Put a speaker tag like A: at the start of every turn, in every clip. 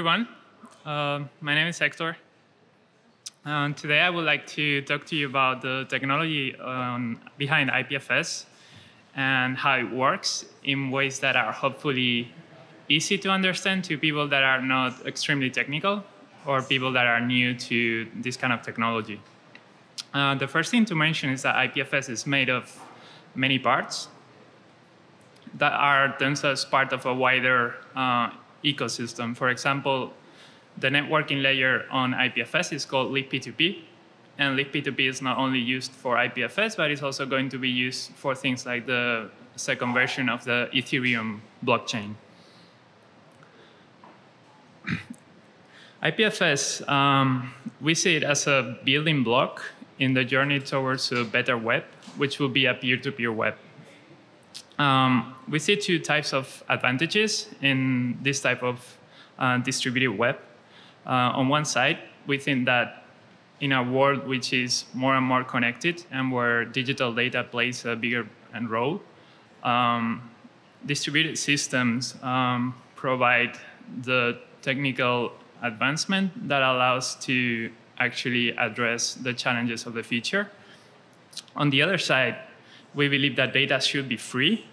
A: everyone. Uh, my name is Hector. Um, today I would like to talk to you about the technology um, behind IPFS and how it works in ways that are hopefully easy to understand to people that are not extremely technical or people that are new to this kind of technology. Uh, the first thing to mention is that IPFS is made of many parts that are themselves part of a wider uh, ecosystem. For example, the networking layer on IPFS is called libp2p. And libp2p is not only used for IPFS, but it's also going to be used for things like the second version of the Ethereum blockchain. IPFS, um, we see it as a building block in the journey towards a better web, which will be a peer-to-peer -peer web. Um, we see two types of advantages in this type of uh, distributed web. Uh, on one side, we think that in a world which is more and more connected and where digital data plays a bigger role, um, distributed systems um, provide the technical advancement that allows to actually address the challenges of the future. On the other side, we believe that data should be free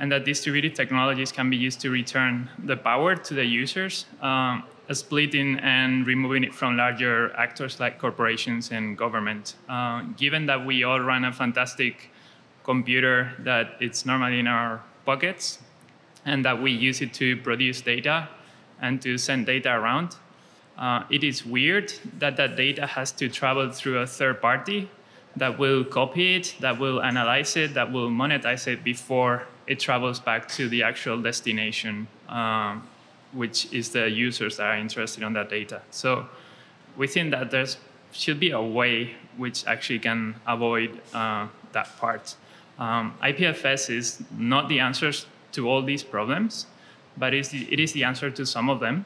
A: and that distributed technologies can be used to return the power to the users, um, splitting and removing it from larger actors like corporations and government. Uh, given that we all run a fantastic computer that it's normally in our pockets, and that we use it to produce data and to send data around, uh, it is weird that that data has to travel through a third party that will copy it, that will analyze it, that will monetize it before it travels back to the actual destination, um, which is the users that are interested in that data. So we think that there should be a way which actually can avoid uh, that part. Um, IPFS is not the answers to all these problems, but it is, the, it is the answer to some of them.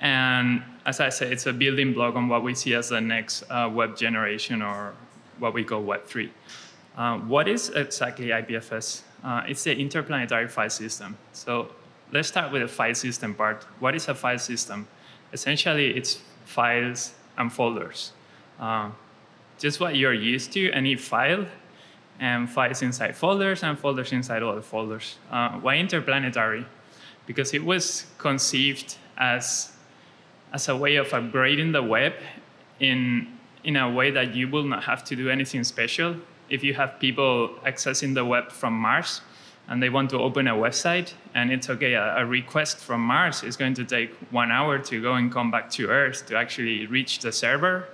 A: And as I said, it's a building block on what we see as the next uh, web generation or what we call Web3. Uh, what is exactly IPFS? Uh, it's the interplanetary file system. So let's start with the file system part. What is a file system? Essentially, it's files and folders. Uh, just what you're used to, any file, and files inside folders, and folders inside other folders. Uh, why interplanetary? Because it was conceived as, as a way of upgrading the web in, in a way that you will not have to do anything special if you have people accessing the web from Mars and they want to open a website and it's okay, a, a, request from Mars is going to take one hour to go and come back to Earth to actually reach the server,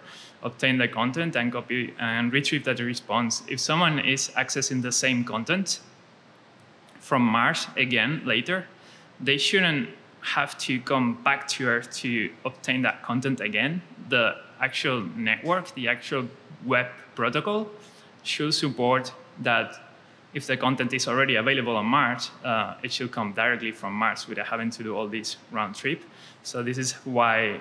A: obtain the content and copy and retrieve that response. If someone is accessing the same content from Mars again later, they shouldn't have to come back to Earth to obtain that content again. The actual network, the actual web protocol should support that if the content is already available on Mars, uh, it should come directly from Mars without having to do all this round trip. So this is why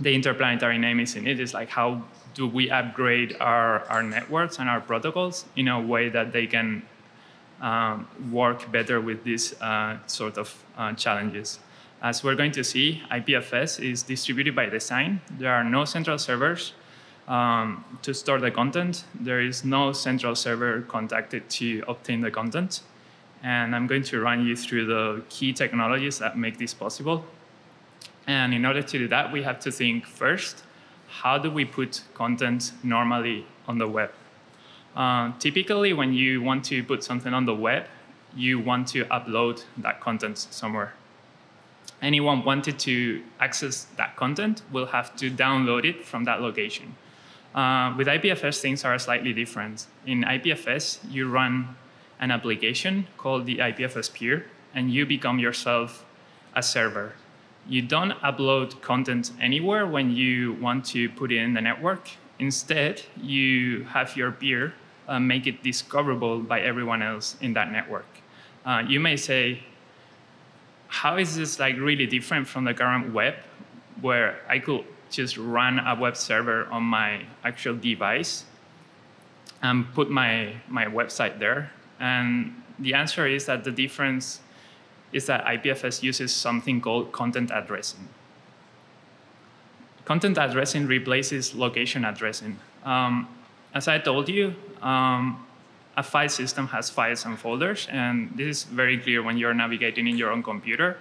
A: the interplanetary name is in it. It's like how do we upgrade our, our networks and our protocols in a way that they can um, work better with these uh, sort of uh, challenges. As we're going to see, IPFS is distributed by design. There are no central servers um, to store the content. There is no central server contacted to obtain the content. And I'm going to run you through the key technologies that make this possible. And in order to do that, we have to think first, how do we put content normally on the web? Uh, typically, when you want to put something on the web, you want to upload that content somewhere. Anyone wanted to access that content will have to download it from that location. Uh, with IPFS, things are slightly different. In IPFS, you run an application called the IPFS peer, and you become yourself a server. You don't upload content anywhere when you want to put it in the network. Instead, you have your peer uh, make it discoverable by everyone else in that network. Uh, you may say, how is this like really different from the current web where I could just run a web server on my actual device and put my, my website there? And the answer is that the difference is that IPFS uses something called content addressing. Content addressing replaces location addressing. Um, as I told you, um, a file system has files and folders, and this is very clear when you're navigating in your own computer,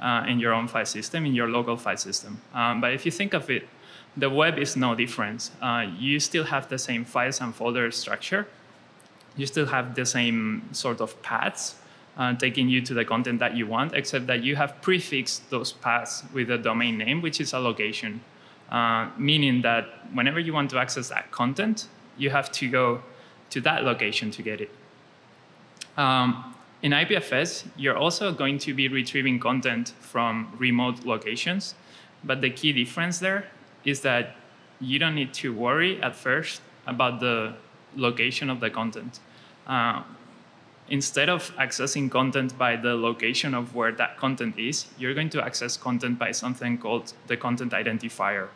A: uh, in your own file system, in your local file system. Um, but if you think of it, the web is no different. Uh, you still have the same files and folder structure. You still have the same sort of paths uh, taking you to the content that you want, except that you have prefixed those paths with a domain name, which is a location, uh, meaning that whenever you want to access that content, you have to go to that location to get it. Um, in IPFS, you're also going to be retrieving content from remote locations, but the key difference there is that you don't need to worry at first about the location of the content. Uh, instead of accessing content by the location of where that content is, you're going to access content by something called the content identifier.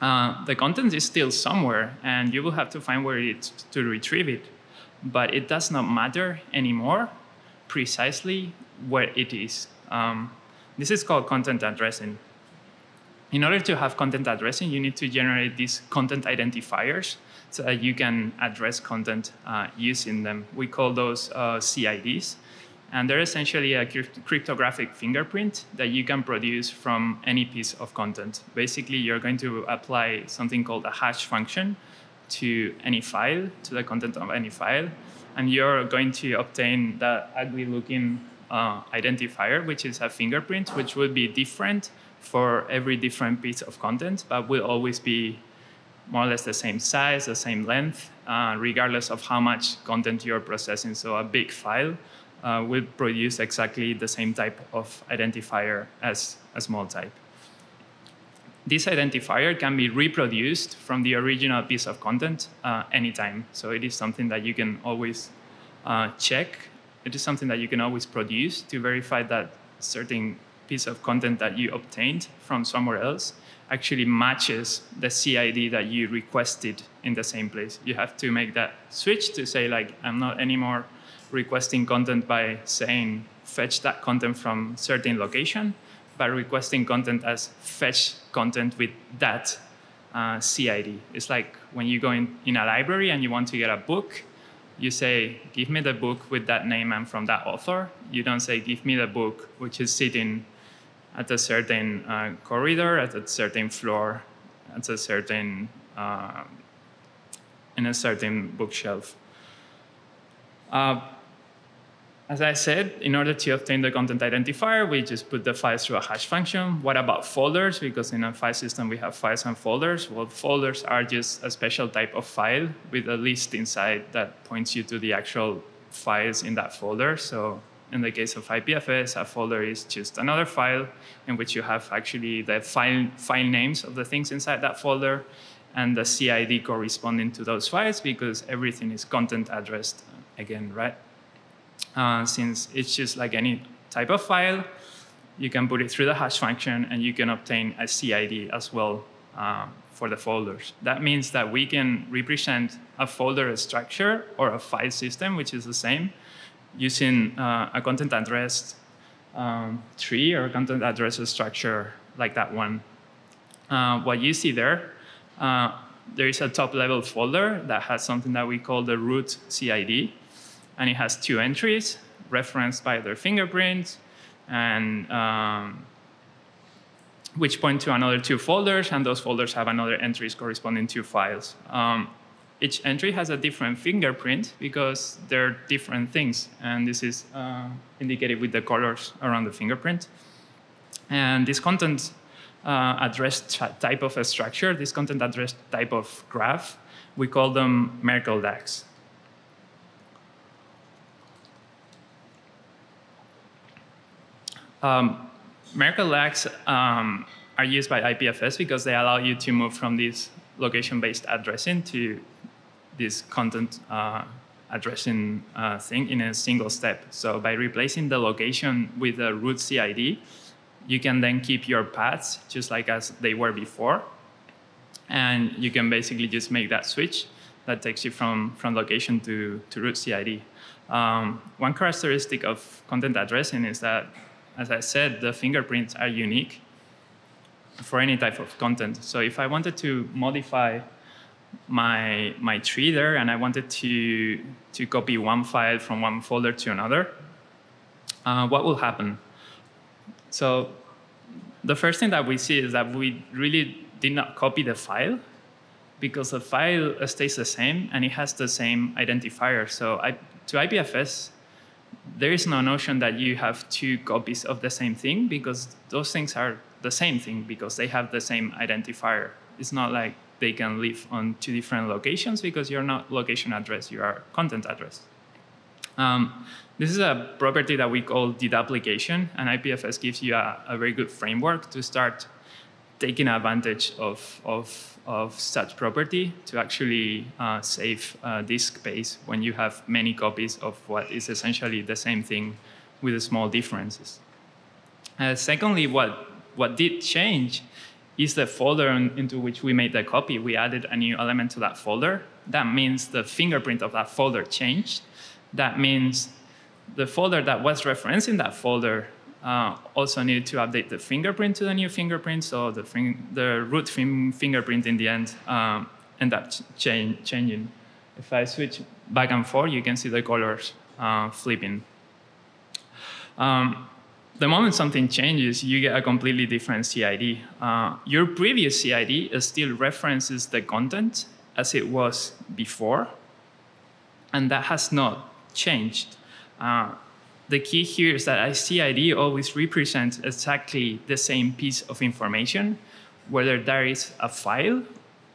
A: Uh, the content is still somewhere, and you will have to find where it's to retrieve it. But it does not matter anymore precisely where it is. Um, this is called content addressing. In order to have content addressing, you need to generate these content identifiers so that you can address content uh, using them. We call those uh, CIDs. And they're essentially a cryptographic fingerprint that you can produce from any piece of content. Basically, you're going to apply something called a hash function to any file, to the content of any file, and you're going to obtain that ugly looking uh, identifier, which is a fingerprint, which will be different for every different piece of content, but will always be more or less the same size, the same length, uh, regardless of how much content you're processing. So a big file uh, will produce exactly the same type of identifier as a small type. This identifier can be reproduced from the original piece of content uh, anytime. So it is something that you can always uh, check. It is something that you can always produce to verify that certain piece of content that you obtained from somewhere else actually matches the CID that you requested in the same place. You have to make that switch to say like, I'm not anymore requesting content by saying fetch that content from certain location, but requesting content as fetch content with that uh, CID. It's like when you go in, in a library and you want to get a book, you say, give me the book with that name and from that author. You don't say, give me the book which is sitting at a certain uh, corridor, at a certain floor, at a certain, uh, in a certain bookshelf. Uh, as I said, in order to obtain the content identifier, we just put the files through a hash function. What about folders? Because in a file system, we have files and folders. Well, folders are just a special type of file with a list inside that points you to the actual files in that folder. So in the case of IPFS, a folder is just another file in which you have actually the file, file names of the things inside that folder and the CID corresponding to those files because everything is content addressed again, right? Uh, since it's just like any type of file, you can put it through the hash function and you can obtain a CID as well uh, for the folders. That means that we can represent a folder structure or a file system, which is the same, using uh, a content address um, tree or content address structure like that one. Uh, what you see there, uh, there is a top level folder that has something that we call the root CID and it has two entries referenced by their fingerprints and um, which point to another two folders, and those folders have another entries corresponding to files. Um, each entry has a different fingerprint because they're different things, and this is uh, indicated with the colors around the fingerprint. And this content uh, address type of a structure, this content address type of graph, we call them Merkle DAGs. Um, Merkle DAGs um, are used by IPFS because they allow you to move from this location-based addressing to this content uh, addressing uh, thing in a single step. So by replacing the location with the root CID, you can then keep your paths just like as they were before. And you can basically just make that switch that takes you from, from location to, to root CID. Um, one characteristic of content addressing is that, as I said, the fingerprints are unique for any type of content. So if I wanted to modify my, my tree there and I wanted to, to copy one file from one folder to another, uh, what will happen? So the first thing that we see is that we really did not copy the file because the file stays the same and it has the same identifier. So I, to IPFS, there is no notion that you have two copies of the same thing because those things are the same thing because they have the same identifier. It's not like they can live on two different locations because you're not location address, you are content address. Um, this is a property that we call deduplication, and IPFS gives you a, a very good framework to start taking advantage of, of, of such property to actually uh, save uh, disk space when you have many copies of what is essentially the same thing with small differences. Uh, secondly, what, what did change is the folder into which we made the copy. We added a new element to that folder. That means the fingerprint of that folder changed. That means the folder that was referencing that folder uh, also needed to update the fingerprint to the new fingerprint. So the, the root fingerprint in the end um, ended up ch changing. If I switch back and forth, you can see the colors uh, flipping. Um, the moment something changes, you get a completely different CID. Uh, your previous CID still references the content as it was before, and that has not changed. Uh, the key here is that a CID always represents exactly the same piece of information, whether there is a file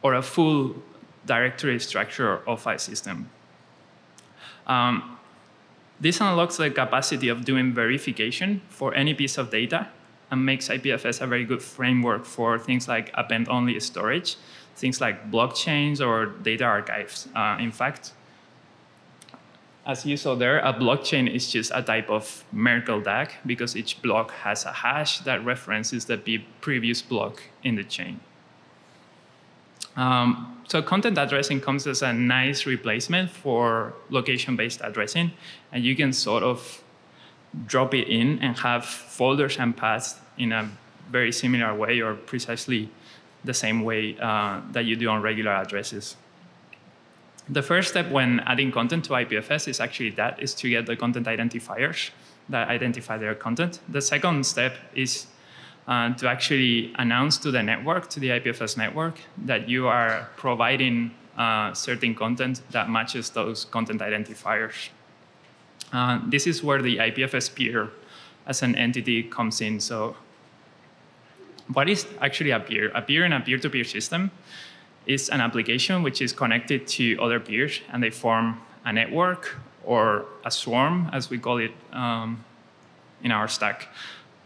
A: or a full directory structure of file system. Um, this unlocks the capacity of doing verification for any piece of data and makes IPFS a very good framework for things like append-only storage, things like blockchains or data archives. Uh, in fact, as you saw there, a blockchain is just a type of Merkle DAG because each block has a hash that references the previous block in the chain. Um, so content addressing comes as a nice replacement for location-based addressing, and you can sort of drop it in and have folders and paths in a very similar way or precisely the same way uh, that you do on regular addresses. The first step when adding content to IPFS is actually that, is to get the content identifiers that identify their content. The second step is uh, to actually announce to the network, to the IPFS network, that you are providing uh, certain content that matches those content identifiers. Uh, this is where the IPFS peer as an entity comes in. So what is actually a peer? A peer in a peer-to-peer -peer system is an application which is connected to other peers and they form a network or a swarm, as we call it um, in our stack.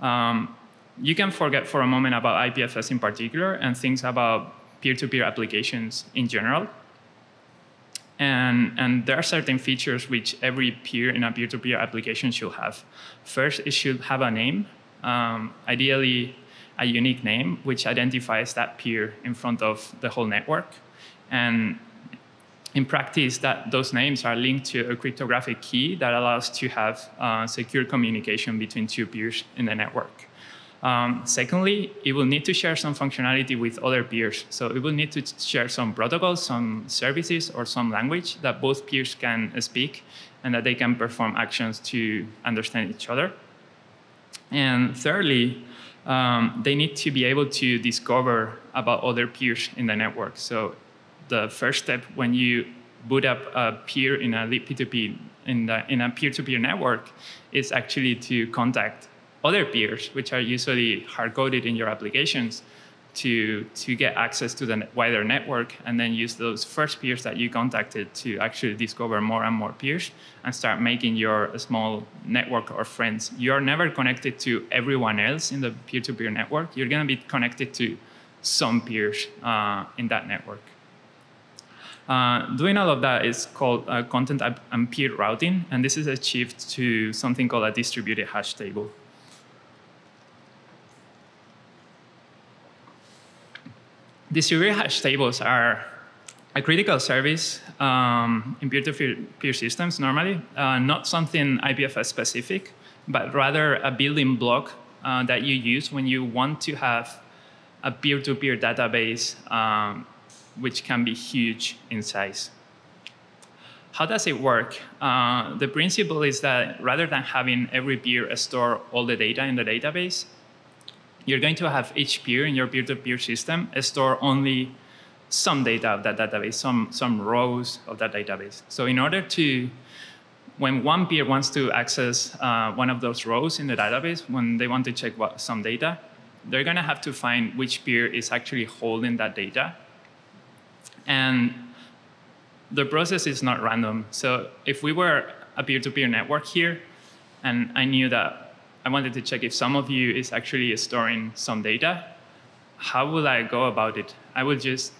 A: Um, you can forget for a moment about IPFS in particular and things about peer-to-peer -peer applications in general. And, and there are certain features which every peer in a peer-to-peer -peer application should have. First, it should have a name. Um, ideally, a unique name which identifies that peer in front of the whole network. And in practice, that those names are linked to a cryptographic key that allows to have uh, secure communication between two peers in the network. Um, secondly, it will need to share some functionality with other peers. So it will need to share some protocols, some services, or some language that both peers can speak and that they can perform actions to understand each other. And thirdly, um, they need to be able to discover about other peers in the network. So the first step when you boot up a peer in a P2P in, the, in a peer-to-peer network is actually to contact other peers, which are usually hard-coded in your applications, to, to get access to the wider network and then use those first peers that you contacted to actually discover more and more peers and start making your small network or friends. You're never connected to everyone else in the peer-to-peer network. You're going to be connected to some peers uh, in that network. Uh, doing all of that is called uh, content and peer routing, and this is achieved to something called a distributed hash table. Distributed hash tables are a critical service um, in peer-to-peer systems normally, uh, not something IPFS specific, but rather a building block uh, that you use when you want to have a peer-to-peer database um, which can be huge in size. How does it work? Uh, the principle is that rather than having every peer store all the data in the database, you're going to have each peer in your peer-to-peer system store only some data of that database, some, some rows of that database. So in order to, when one peer wants to access uh, one of those rows in the database, when they want to check what, some data, they're going to have to find which peer is actually holding that data. And the process is not random. So if we were a peer-to-peer -peer network here, and I knew that I wanted to check if some of you is actually storing some data, how will I go about it? I would just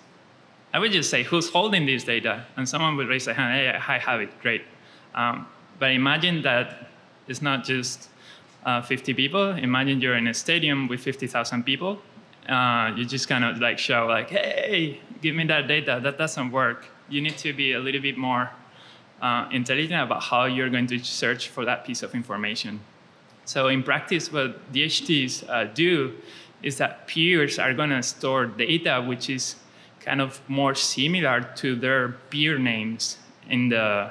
A: I would just say, who's holding this data? And someone would raise their hand, hey, I have it, great. Um, but imagine that it's not just uh, 50 people. Imagine you're in a stadium with 50,000 people. Uh, you just kind of like show like, hey, give me that data. That doesn't work. You need to be a little bit more uh, intelligent about how you're going to search for that piece of information. So in practice, what DHTs uh, do is that peers are going to store data which is kind of more similar to their peer names in the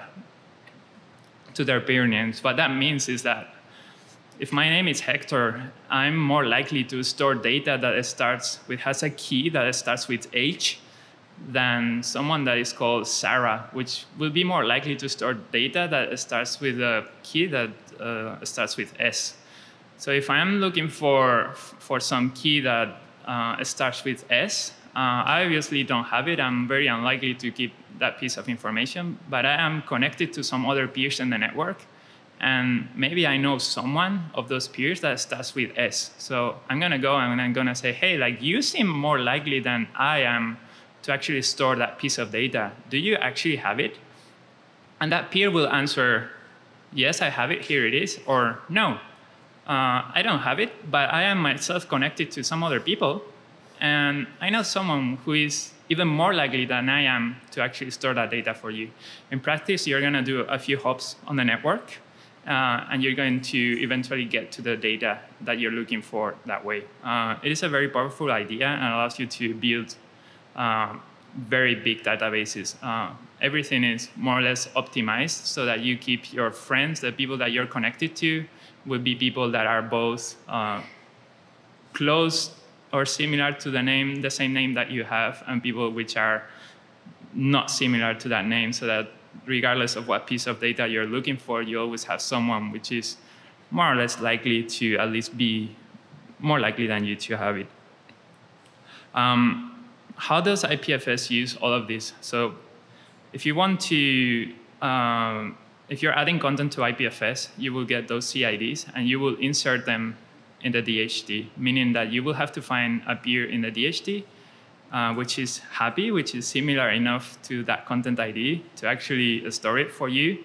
A: to their peer names. What that means is that if my name is Hector, I'm more likely to store data that starts with has a key that starts with H than someone that is called Sarah, which will be more likely to store data that starts with a key that uh, starts with S. So if I'm looking for for some key that uh, starts with S, uh, I obviously don't have it. I'm very unlikely to keep that piece of information, but I am connected to some other peers in the network. And maybe I know someone of those peers that starts with S. So I'm to go and I'm to say, hey, like you seem more likely than I am to actually store that piece of data. Do you actually have it? And that peer will answer, yes, I have it, here it is, or no, uh, I don't have it, but I am myself connected to some other people and I know someone who is even more likely than I am to actually store that data for you. In practice, you're going to do a few hops on the network, uh, and you're going to eventually get to the data that you're looking for that way. Uh, it is a very powerful idea and allows you to build uh, very big databases. Uh, everything is more or less optimized so that you keep your friends, the people that you're connected to, will be people that are both uh, close or similar to the name, the same name that you have, and people which are not similar to that name, so that regardless of what piece of data you're looking for, you always have someone which is more or less likely to at least be more likely than you to have it. Um, how does IPFS use all of this? So if you want to, um, if you're adding content to IPFS, you will get those CIDs and you will insert them in the DHT, meaning that you will have to find a peer in the DHT uh, which is happy, which is similar enough to that content ID to actually store it for you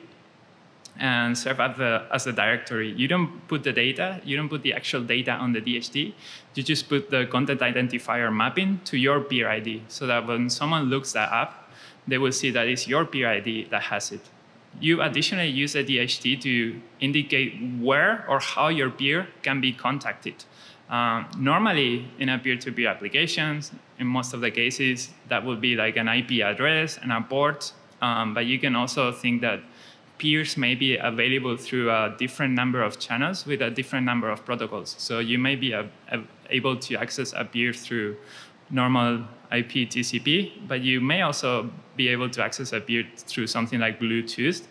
A: and serve as the, as a directory. You don't put the data, you don't put the actual data on the DHT, you just put the content identifier mapping to your peer ID so that when someone looks that up, they will see that it's your peer ID that has it. You additionally use the DHT to indicate where or how your peer can be contacted. Um, normally, in a peer-to-peer applications, in most of the cases, that would be like an IP address and a port. Um, but you can also think that peers may be available through a different number of channels with a different number of protocols. So you may be a, a, able to access a peer through normal IP TCP, but you may also be able to access a peer through something like Bluetooth.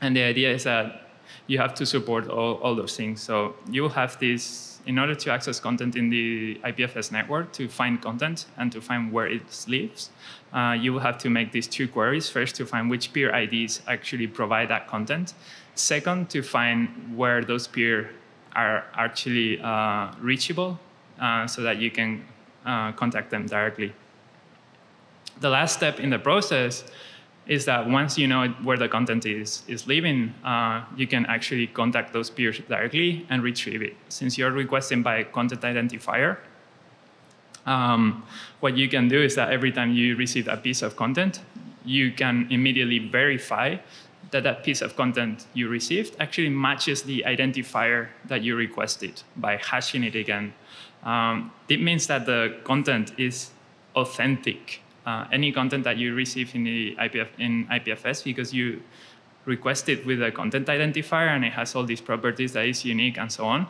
A: And the idea is that you have to support all, all those things. So you will have this, in order to access content in the IPFS network, to find content and to find where it lives, uh, you will have to make these two queries. First, to find which peer IDs actually provide that content. Second, to find where those peer are actually uh, reachable uh, so that you can uh, contact them directly. The last step in the process is that once you know where the content is, is living, uh, you can actually contact those peers directly and retrieve it. Since you're requesting by content identifier, Um, what you can do is that every time you receive a piece of content, you can immediately verify that that piece of content you received actually matches the identifier that you requested by hashing it again. Um, it means that the content is authentic. Uh, any content that you receive in the IPF, in IPFS because you request it with a content identifier and it has all these properties that is unique and so on.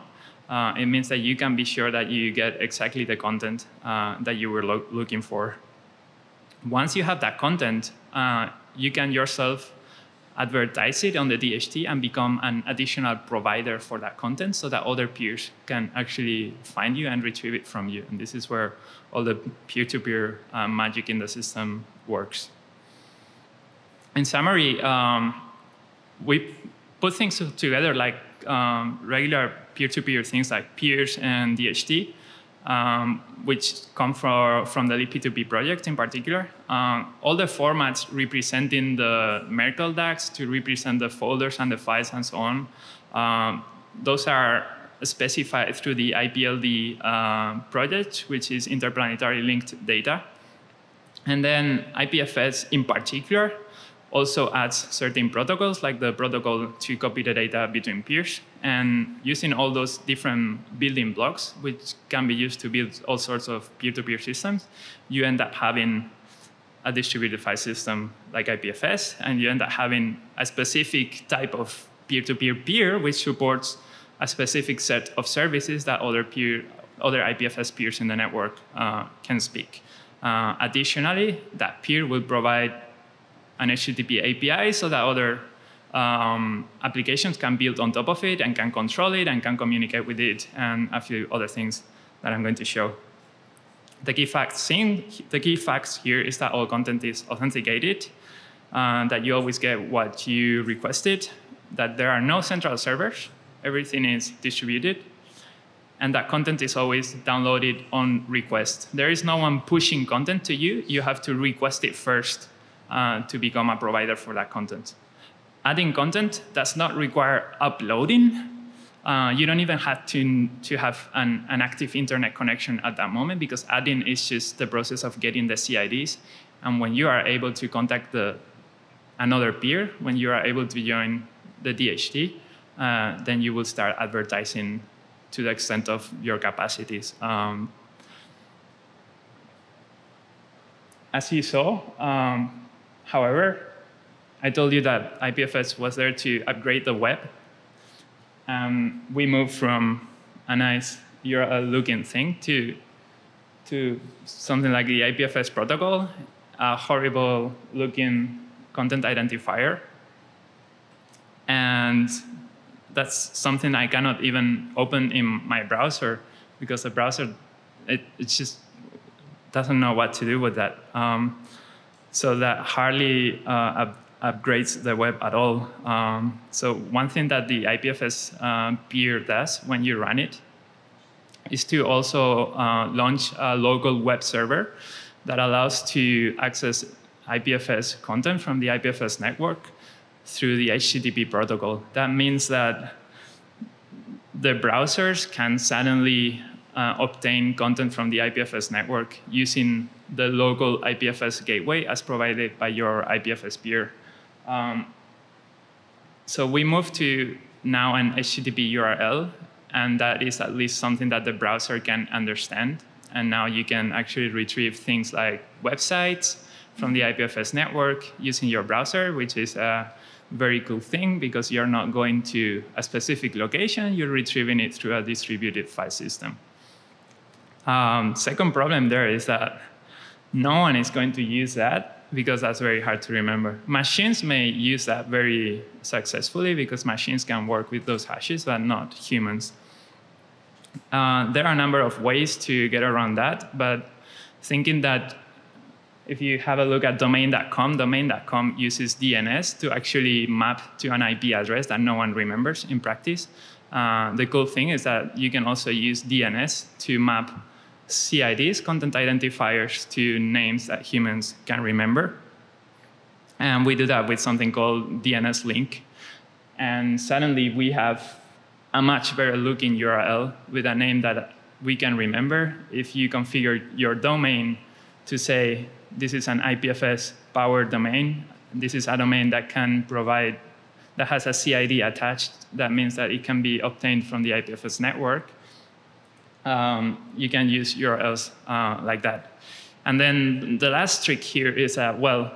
A: Uh, it means that you can be sure that you get exactly the content uh, that you were lo looking for. Once you have that content, uh, you can yourself advertise it on the DHT and become an additional provider for that content so that other peers can actually find you and retrieve it from you. And this is where all the peer-to-peer -peer, magic in the system works. In summary, um, we put things together like um, regular peer-to-peer things like peers and DHT, um, which come from, from the libp2p project in particular. Um, all the formats representing the Merkle DAGs to represent the folders and the files and so on, um, those are specified through the IPLD uh, project, which is interplanetary linked data. And then IPFS in particular also adds certain protocols, like the protocol to copy the data between peers. And using all those different building blocks, which can be used to build all sorts of peer-to-peer -peer systems, you end up having a distributed file system like IPFS, and you end up having a specific type of peer-to-peer -peer peer, which supports a specific set of services that other peer, other IPFS peers in the network uh, can speak. Uh, additionally, that peer will provide an HTTP API so that other um, applications can build on top of it and can control it and can communicate with it and a few other things that I'm going to show. The key facts, the key facts here is that all content is authenticated, uh, that you always get what you requested, that there are no central servers, everything is distributed, and that content is always downloaded on request. There is no one pushing content to you, you have to request it first uh, to become a provider for that content. Adding content does not require uploading. Uh, you don't even have to, to have an, an active internet connection at that moment because adding is just the process of getting the CIDs. And when you are able to contact the, another peer, when you are able to join the DHT, uh, then you will start advertising to the extent of your capacities. Um, as you saw, um, However, I told you that IPFS was there to upgrade the web. Um, we moved from a nice URL looking thing to, to something like the IPFS protocol, a horrible looking content identifier. And that's something I cannot even open in my browser because the browser, it, it just doesn't know what to do with that. Um, so that hardly uh, up upgrades the web at all. Um, so one thing that the IPFS uh, peer does when you run it is to also uh, launch a local web server that allows to access IPFS content from the IPFS network through the HTTP protocol. That means that the browsers can suddenly uh, obtain content from the IPFS network using the local IPFS gateway as provided by your IPFS peer. Um, so we move to now an HTTP URL, and that is at least something that the browser can understand. And now you can actually retrieve things like websites from the IPFS network using your browser, which is a very cool thing because you're not going to a specific location, you're retrieving it through a distributed file system. Um, second problem there is that no one is going to use that because that's very hard to remember. Machines may use that very successfully because machines can work with those hashes, but not humans. Uh, there are a number of ways to get around that, but thinking that if you have a look at domain.com, domain.com uses DNS to actually map to an IP address that no one remembers in practice. Uh, the cool thing is that you can also use DNS to map CIDs, content identifiers, to names that humans can remember. And we do that with something called DNS link. And suddenly we have a much better looking URL with a name that we can remember. If you configure your domain to say this is an IPFS powered domain, this is a domain that can provide, that has a CID attached. That means that it can be obtained from the IPFS network. Um, you can use URLs uh, like that. And then the last trick here is that, well,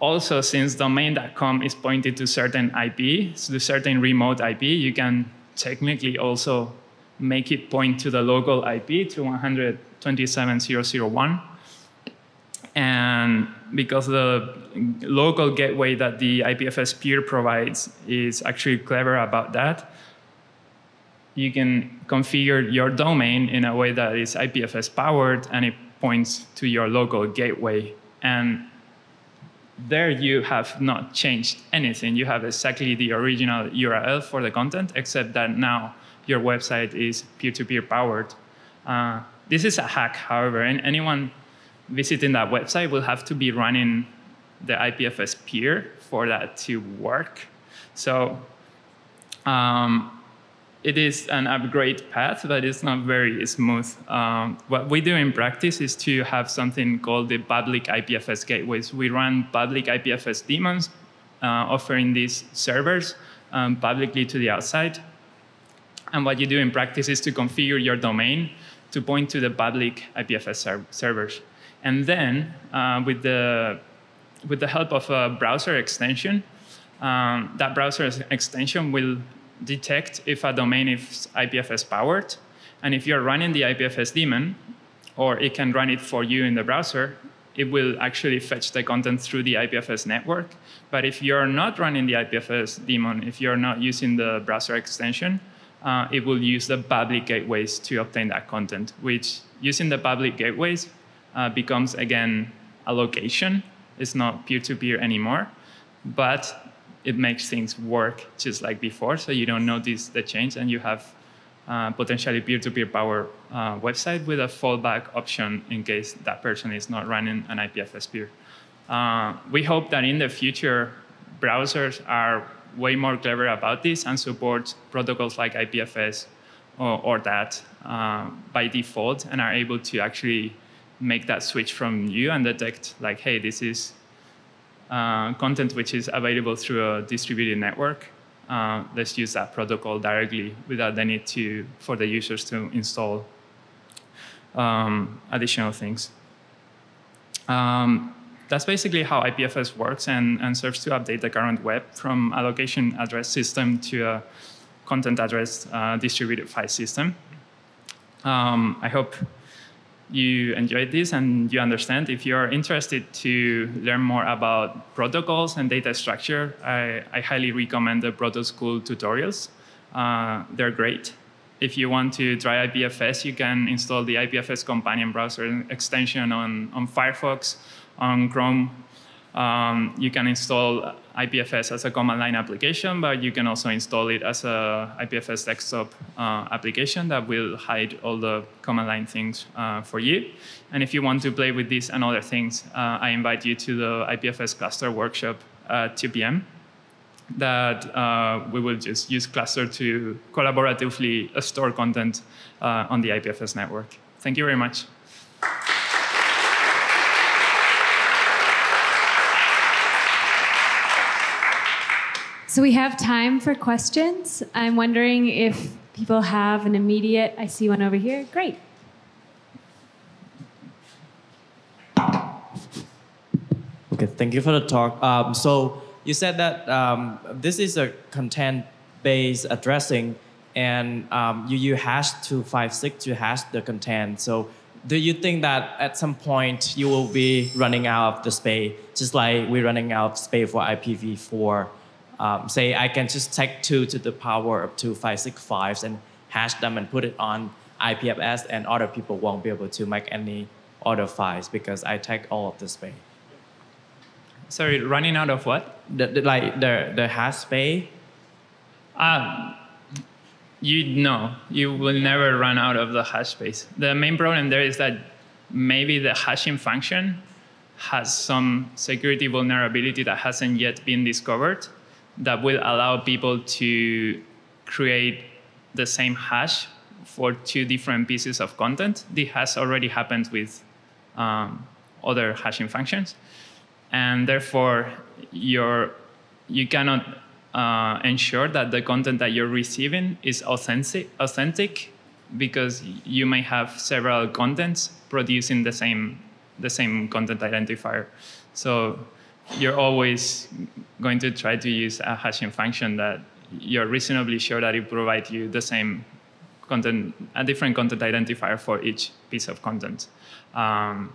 A: also since domain.com is pointed to certain IP, to certain remote IP, you can technically also make it point to the local IP to 127.0.0.1. And because the local gateway that the IPFS peer provides is actually clever about that, you can configure your domain in a way that is IPFS powered and it points to your local gateway. And there you have not changed anything. You have exactly the original URL for the content, except that now your website is peer-to-peer powered. Uh, this is a hack, however, and anyone visiting that website will have to be running the IPFS peer for that to work. So um, it is an upgrade path, but it's not very smooth. Um, what we do in practice is to have something called the public IPFS gateways. We run public IPFS daemons, uh, offering these servers um, publicly to the outside. And what you do in practice is to configure your domain to point to the public IPFS ser servers. And then, uh, with, the, with the help of a browser extension, um, that browser extension will detect if a domain is IPFS powered. And if you're running the IPFS daemon, or it can run it for you in the browser, it will actually fetch the content through the IPFS network. But if you're not running the IPFS daemon, if you're not using the browser extension, uh, it will use the public gateways to obtain that content, which using the public gateways uh, becomes, again, a location. It's not peer-to-peer -peer anymore. But it makes things work just like before, so you don't notice the change and you have uh, potentially peer-to-peer power uh, website with a fallback option in case that person is not running an IPFS peer. Uh, we hope that in the future, browsers are way more clever about this and support protocols like IPFS or, or that uh, by default and are able to actually make that switch from you and detect like, hey, this is uh, content which is available through a distributed network. Uh, let's use that protocol directly without the need to for the users to install um, additional things. Um, that's basically how IPFS works and, and serves to update the current web from a location address system to a content address uh, distributed file system. Um, I hope you enjoyed this and you understand. If you're interested to learn more about protocols and data structure, I, I highly recommend the Proto School tutorials. Uh, they're great. If you want to try IPFS, you can install the IPFS companion browser extension on, on Firefox, on Chrome, um, you can install IPFS as a command line application, but you can also install it as a IPFS desktop uh, application that will hide all the command line things uh, for you. And if you want to play with this and other things, uh, I invite you to the IPFS cluster workshop at 2 p.m. That uh, we will just use cluster to collaboratively store content uh, on the IPFS network. Thank you very much.
B: So we have time for questions. I'm wondering if people have an immediate, I see one over here. Great.
C: Okay, thank you for the talk. Um, so you said that um, this is a content-based addressing, and um, you you hash 256 to hash the content. So do you think that at some point you will be running out of the space, just like we're running out of space for IPv4? Um, say I can just take two to the power of two five six fives and hash them and put it on IPFS, and other people won't be able to make any other files because I take all of the space.
A: Sorry, running out of what?
C: The, the like the the hash space.
A: Uh, you know, you will never run out of the hash space. The main problem there is that maybe the hashing function has some security vulnerability that hasn't yet been discovered that will allow people to create the same hash for two different pieces of content. This has already happened with um, other hashing functions. And therefore, you're, you cannot uh, ensure that the content that you're receiving is authentic, authentic because you may have several contents producing the same, the same content identifier. So you're always going to try to use a hashing function that you're reasonably sure that it provides you the same content, a different content identifier for each piece of content. Um,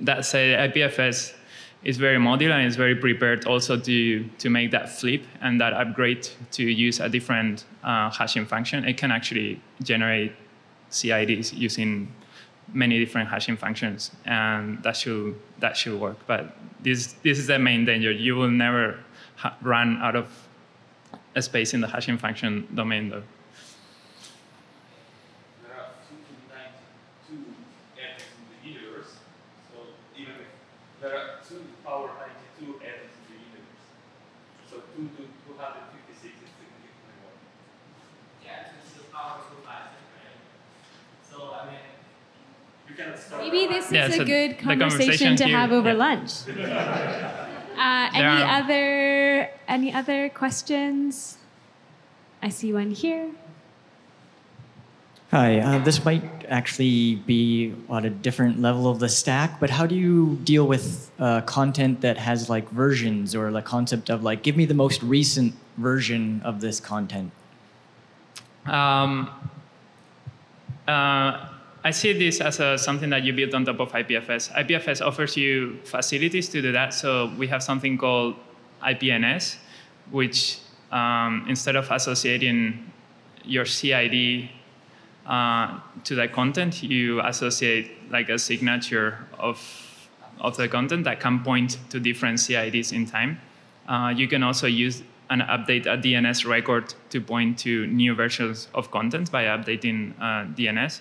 A: that said, IPFS is very modular and is very prepared also to, to make that flip and that upgrade to use a different uh, hashing function. It can actually generate CIDs using many different hashing functions, and that should that should work. But this this is the main danger. You will never run out of a space in the hashing function domain, though.
D: There are 292 atoms in the universe, so even if there are 2 power 92 atoms in the universe, so 2 to 256 is significantly more.
C: Yeah, it's the power of right? So, I mean,
B: Maybe this
A: Yeah,
B: is
A: so
B: a good conversation,
A: conversation
B: to
A: here-
B: have over
A: yeah.
B: lunch. Uh, any
A: are-
B: other any other questions? I see one here.
E: Hi, uh, this might actually be on a different level of the stack, but how do you deal with uh, content that has like versions or the concept of like, give me the most recent version of this content?
A: Um, uh, I see this as a, something that you build on top of IPFS. IPFS offers you facilities to do that. So we have something called IPNS, which um, instead of associating your CID uh, to the content, you associate like a signature of, of the content that can point to different CIDs in time. Uh, you can also use and update a DNS record to point to new versions of content by updating uh, DNS.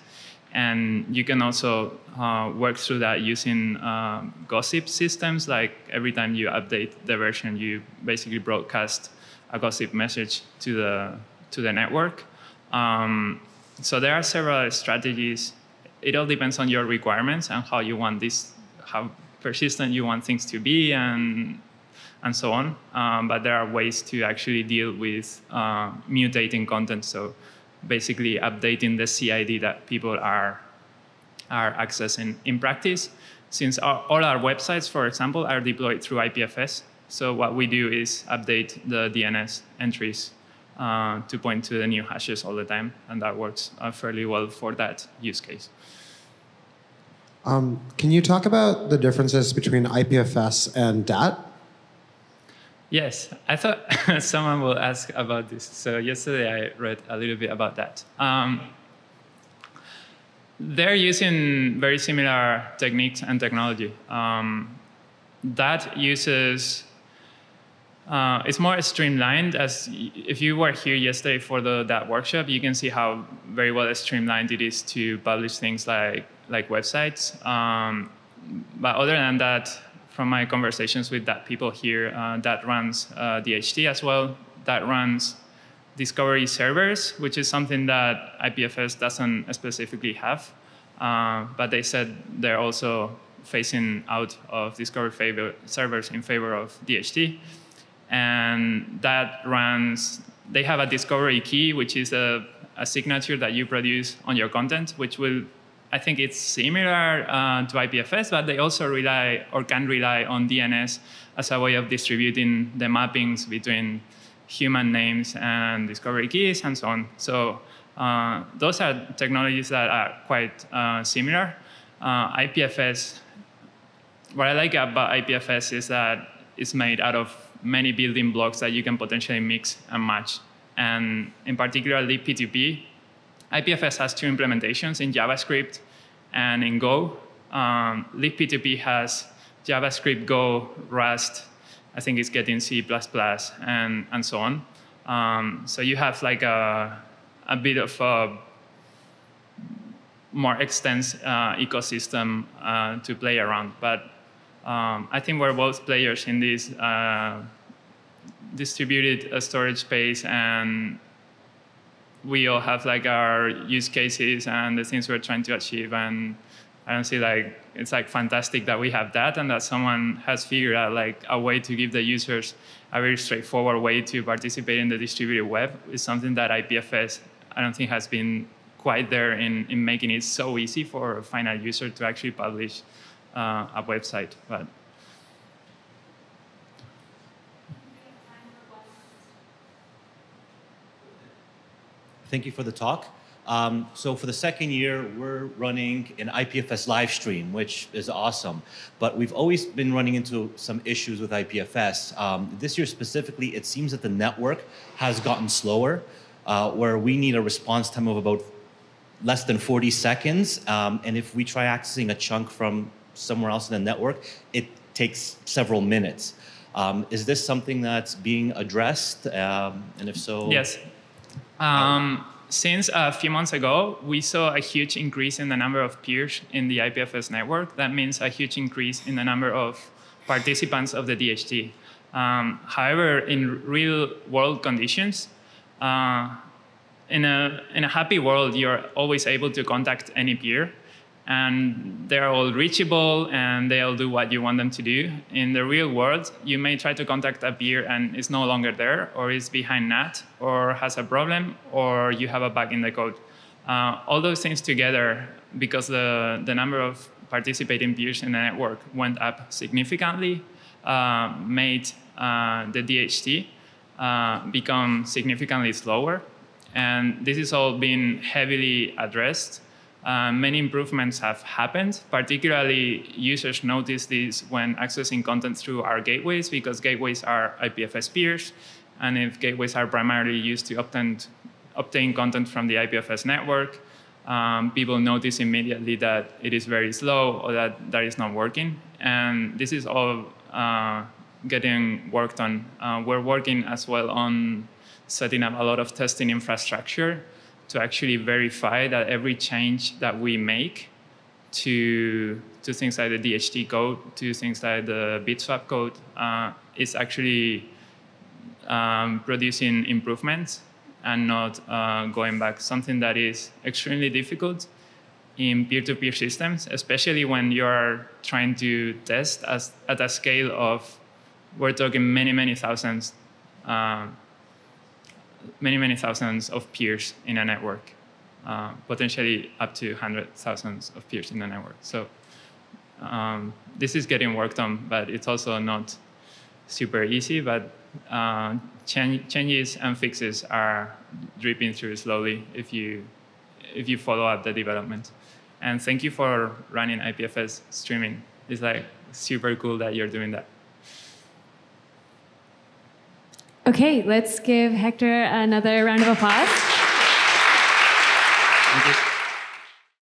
A: And you can also uh, work through that using uh, gossip systems. Like every time you update the version, you basically broadcast a gossip message to the to the network. Um, so there are several strategies. It all depends on your requirements and how you want this, how persistent you want things to be, and and so on. Um, but there are ways to actually deal with uh, mutating content. So basically updating the CID that people are, are accessing in practice. Since our, all our websites, for example, are deployed through IPFS, so what we do is update the DNS entries uh, to point to the new hashes all the time, and that works uh, fairly well for that use case.
F: Um, can you talk about the differences between IPFS and DAT?
A: Yes, I thought someone will ask about this. So yesterday I read a little bit about that. Um, they're using very similar techniques and technology. Um, DAT uses uh, it's more streamlined. As if you were here yesterday for the DAT workshop, you can see how very well streamlined it is to publish things like like websites. Um, but other than that, from my conversations with DAT people here, uh, DAT runs uh, DHT as well. DAT runs discovery servers, which is something that IPFS doesn't specifically have. Uh, but they said they're also phasing out of discovery favor servers in favor of DHT. And DAT runs, they have a discovery key, which is a, a signature that you produce on your content, which will, I think it's similar uh, to IPFS, but they also rely or can rely on DNS as a way of distributing the mappings between human names and discovery keys and so on. So uh, those are technologies that are quite uh, similar. Uh, IPFS, what I like about IPFS is that it's made out of many building blocks that you can potentially mix and match. And in particular, libp2p, IPFS has two implementations in JavaScript and in Go. Um, libp2p has JavaScript, Go, Rust. I think it's getting C++ and, and so on. Um, so you have like a, a bit of a more extensive uh, ecosystem uh, to play around. But um, I think we're both players in this uh, distributed uh, storage space and we all have like our use cases and the things we're trying to achieve, and I don't see like it's like fantastic that we have that and that someone has figured out like a way to give the users a very straightforward way to participate in the distributed web is something that IPFS I don't think has been quite there in, in making it so easy for a final user to actually publish uh, a website. But
G: Thank you for the talk. Um, so for the second year, we're running an IPFS live stream, which is awesome. But we've always been running into some issues with IPFS. Um, this year specifically, it seems that the network has gotten slower, uh, where we need a response time of about less than 40 seconds. Um, and if we try accessing a chunk from somewhere else in the network, it takes several minutes. Um, is this something that's being addressed? Um, and if so,
A: yes. Um, since a few months ago, we saw a huge increase in the number of peers in the IPFS network. That means a huge increase in the number of participants of the DHT. Um, however, in real world conditions, uh, in, a, in a happy world, you're always able to contact any peer and they're all reachable and they'll do what you want them to do. In the real world, you may try to contact a peer and it's no longer there, or is behind NAT, or has a problem, or you have a bug in the code. Uh, all those things together, because the, the number of participating peers in the network went up significantly, uh, made uh, the DHT uh, become significantly slower. And this is all being heavily addressed uh, many improvements have happened. Particularly, users notice this when accessing content through our gateways because gateways are IPFS peers. And if gateways are primarily used to obtain, obtain content from the IPFS network, um, people notice immediately that it is very slow or that that is not working. And this is all uh, getting worked on. Uh, we're working as well on setting up a lot of testing infrastructure to actually verify that every change that we make to to things like the DHT code, to things like the Bitswap code, uh, is actually um, producing improvements and not uh, going back. Something that is extremely difficult in peer-to-peer systems, especially when you are trying to test as, at a scale of, we're talking many, many thousands uh, many, many thousands of peers in a network, uh, potentially up to hundred thousands of peers in the network. So um, this is getting worked on, but it's also not super easy. But uh, change, changes and fixes are dripping through slowly if you if you follow up the development. And thank you for running IPFS streaming. It's like super cool that you're doing that.
B: Okay, let's give Hector another round of applause.